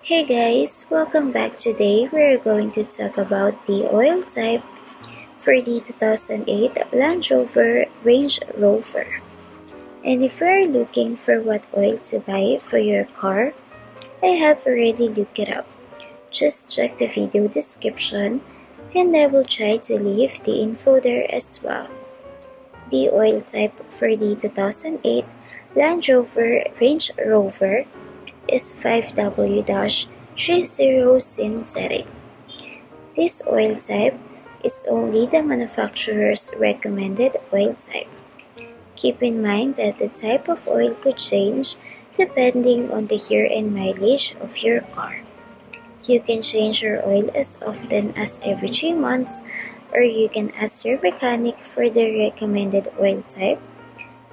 Hey guys, welcome back. Today we're going to talk about the oil type for the 2008 Land Rover Range Rover. And if you're looking for what oil to buy for your car, I have already looked it up. Just check the video description and I will try to leave the info there as well. The oil type for the 2008 Land Rover Range Rover is 5W-30 synthetic. This oil type is only the manufacturer's recommended oil type. Keep in mind that the type of oil could change depending on the year and mileage of your car. You can change your oil as often as every 3 months or you can ask your mechanic for the recommended oil type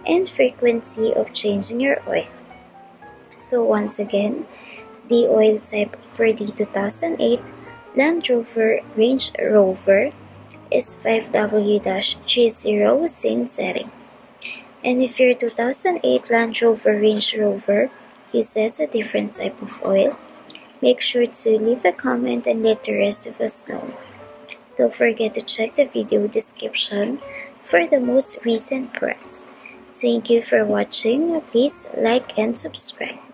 and frequency of changing your oil. So once again, the oil type for the 2008 Land Rover Range Rover is 5W-30 synthetic. And if your 2008 Land Rover Range Rover uses a different type of oil, make sure to leave a comment and let the rest of us know. Don't forget to check the video description for the most recent price. Thank you for watching. Please like and subscribe.